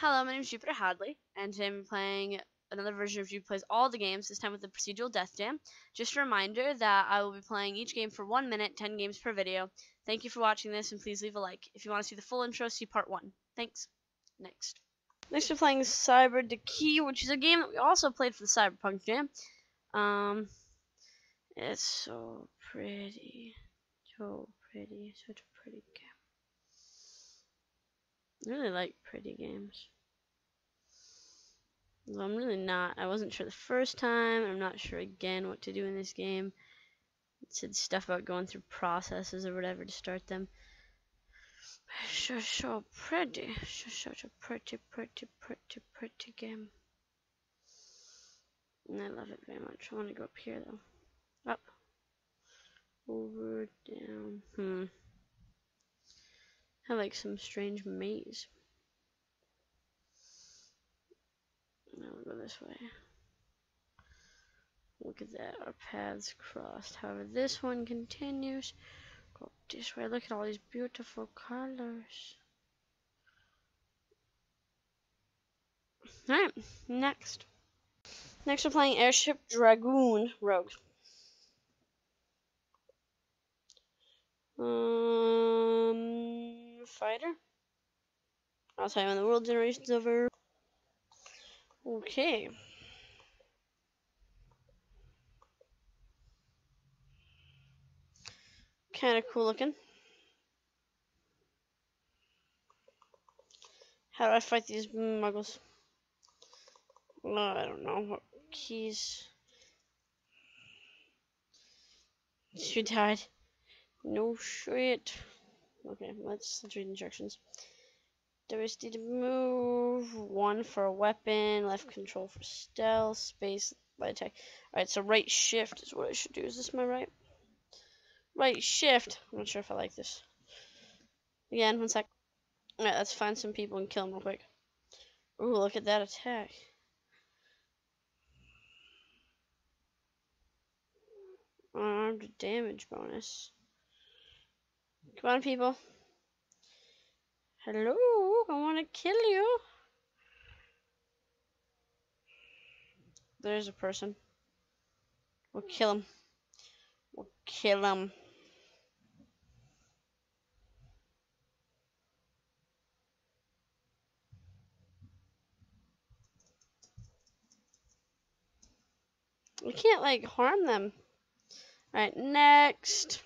Hello, my name is Jupiter Hadley, and today I'm playing another version of Jupiter Plays All the Games, this time with the Procedural Death Jam. Just a reminder that I will be playing each game for one minute, 10 games per video. Thank you for watching this, and please leave a like. If you want to see the full intro, see part 1. Thanks. Next. Next we're playing Cyber Key, which is a game that we also played for the Cyberpunk Jam. Um, it's so pretty. So pretty. Such a pretty game. I really like pretty games. Well, I'm really not. I wasn't sure the first time. I'm not sure again what to do in this game. It said stuff about going through processes or whatever to start them. Just so pretty. Just such a pretty, pretty, pretty, pretty game. And I love it very much. I want to go up here though. Up. Over, down. Hmm. I like some strange maze. Now we'll go this way. Look at that, our paths crossed. However, this one continues. Go this way. Look at all these beautiful colors. Alright, next. Next we're playing Airship Dragoon Rogue. Um fighter. I'll tell you when the world generation's over. Okay. Kind of cool looking. How do I fight these muggles? Oh, I don't know. What keys? She died. No shit. Okay, let's, read instructions. WSD to move, one for a weapon, left control for stealth, space by attack. Alright, so right shift is what I should do. Is this my right? Right shift. I'm not sure if I like this. Again, one sec. Alright, let's find some people and kill them real quick. Ooh, look at that attack. Armed damage bonus. Come on, people. Hello, I want to kill you. There's a person. We'll kill him. We'll kill him. We can't, like, harm them. Alright, next.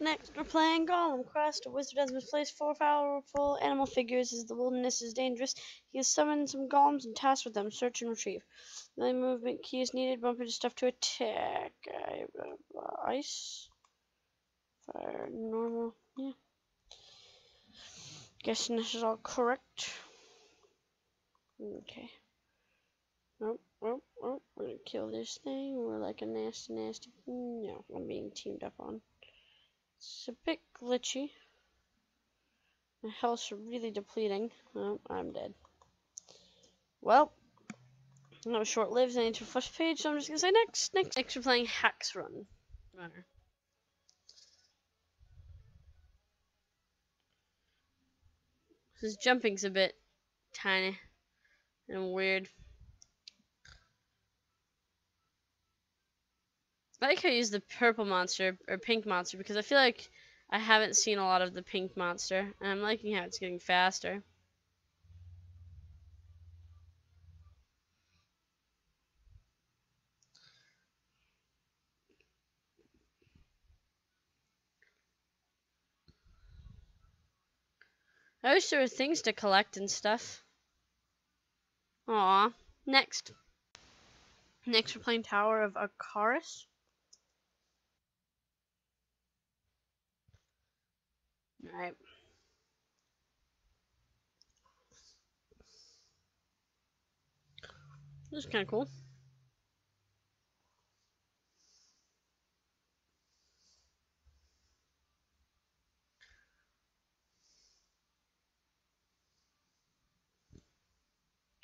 Next, we're playing Golem Quest. A wizard has misplaced four powerful animal figures as the wilderness is dangerous. He has summoned some golems and tasked with them. Search and retrieve. The movement key is needed. Bump into stuff to attack. Ice. Fire. Normal. Yeah. Guessing this is all correct. Okay. Nope, nope, nope. We're gonna kill this thing. We're like a nasty, nasty. No, I'm being teamed up on. It's a bit glitchy. My health's really depleting. Oh, I'm dead. Well, that was short-lived. I need to flush page, so I'm just gonna say next. Next, next we're playing HaXe Run. Runner. His jumping's a bit tiny and weird. I like how I use the purple monster or pink monster because I feel like I haven't seen a lot of the pink monster and I'm liking how it's getting faster. I wish there were things to collect and stuff. Aw. Next. Next we're playing Tower of Icarus. Alright. This is kind of cool.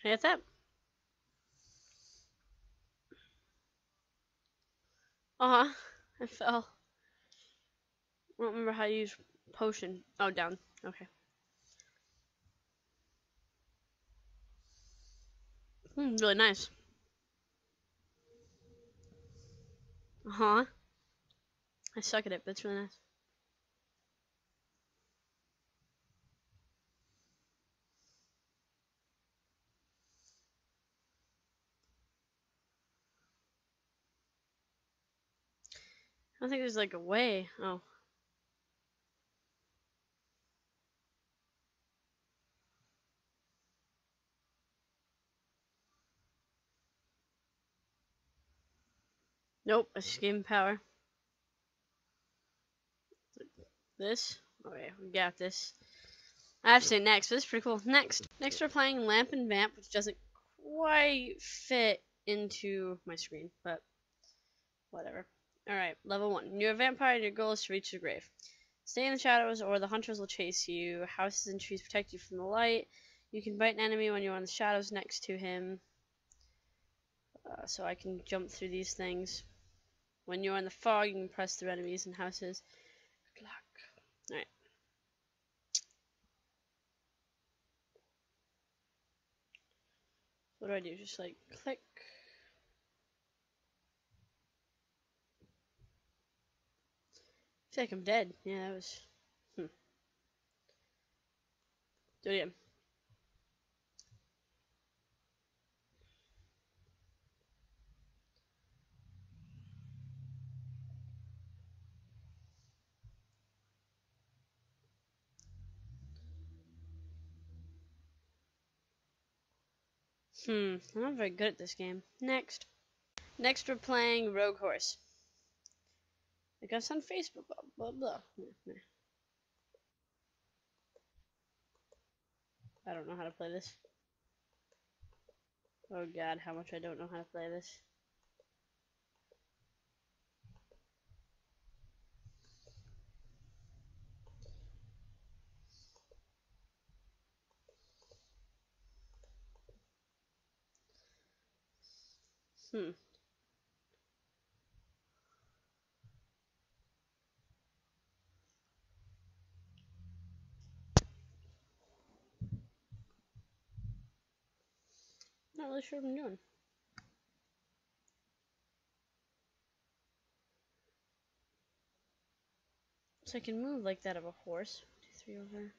Can I get that? Uh-huh. I fell. I don't remember how to use potion. Oh, down. Okay. Hmm. really nice. Uh huh. I suck at it, but it's really nice. I don't think there's like a way. Oh, Nope, I just gave him power. This? Okay, we got this. I have to say next, but this is pretty cool. Next. Next we're playing Lamp and Vamp, which doesn't quite fit into my screen, but whatever. Alright, level 1. You're a vampire and your goal is to reach the grave. Stay in the shadows or the hunters will chase you. Houses and trees protect you from the light. You can bite an enemy when you're in the shadows next to him. Uh, so I can jump through these things. When you're in the fog, you can press through enemies and houses. Good luck. Alright. What do I do? Just like click. I feel like I'm dead. Yeah, that was. Hmm. Do it again. Hmm, I'm not very good at this game. Next. Next we're playing Rogue Horse. I guess on Facebook, blah blah blah. I don't know how to play this. Oh god, how much I don't know how to play this. Hmm. Not really sure what I'm doing. So I can move like that of a horse. Two, three over.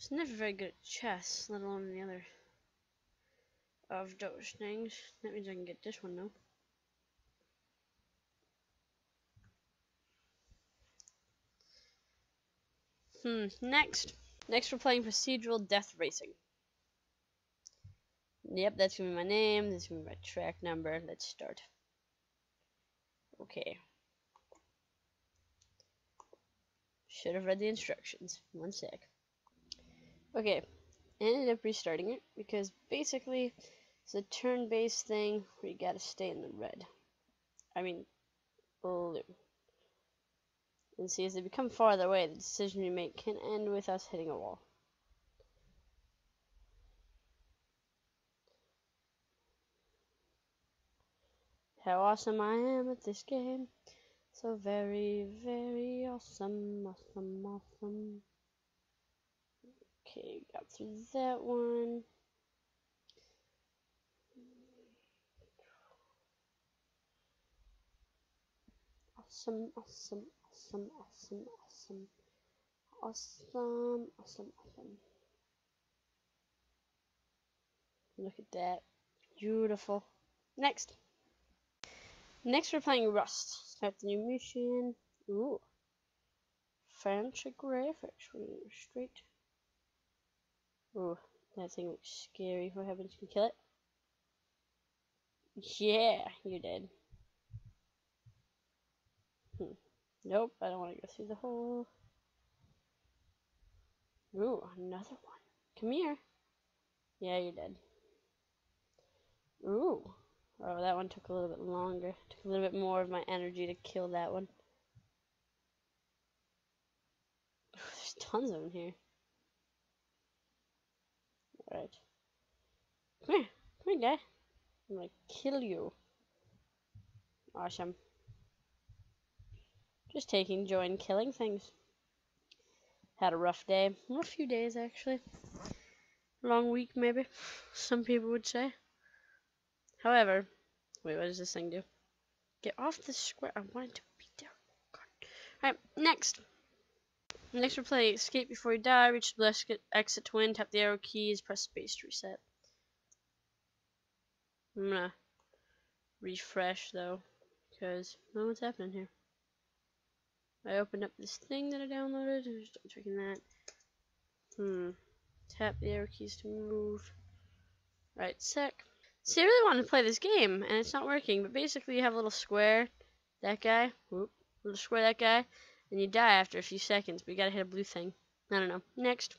It's never very good at chess, let alone the other of those things. That means I can get this one now. Hmm, next. Next we're playing Procedural Death Racing. Yep, that's gonna be my name, that's gonna be my track number. Let's start. Okay. Should have read the instructions. One sec. Okay, I ended up restarting it because basically it's a turn-based thing where you gotta stay in the red. I mean, blue. And see, as they become farther away, the decision you make can end with us hitting a wall. How awesome I am at this game. So very, very awesome, awesome, awesome. Okay, got through that one. Awesome, awesome, awesome, awesome, awesome. Awesome, awesome, awesome. Look at that. Beautiful. Next. Next we're playing Rust. Start the new mission. Ooh. Fancy graphics. We're straight Oh, that thing looks scary. What happens? You can kill it? Yeah, you did. Hmm. Nope, I don't want to go through the hole. Ooh, another one. Come here. Yeah, you're dead. Ooh. Oh, that one took a little bit longer. Took a little bit more of my energy to kill that one. There's tons of them here. Alright. Come here. Come here, guy. I'm gonna kill you. Awesome. Just taking joy in killing things. Had a rough day. Well, a few days, actually. Long week, maybe. Some people would say. However, wait, what does this thing do? Get off the square. I wanted to be there. Alright, next. Next we play Escape Before You Die, reach the exit, exit to win, tap the arrow keys, press space to reset. I'm gonna refresh though, because no what's happening here. I opened up this thing that I downloaded, start checking that. Hmm. Tap the arrow keys to move. Right, sec. See, I really wanted to play this game, and it's not working, but basically you have a little square, that guy, whoop, little square, that guy, and you die after a few seconds, but you gotta hit a blue thing. I don't know. Next.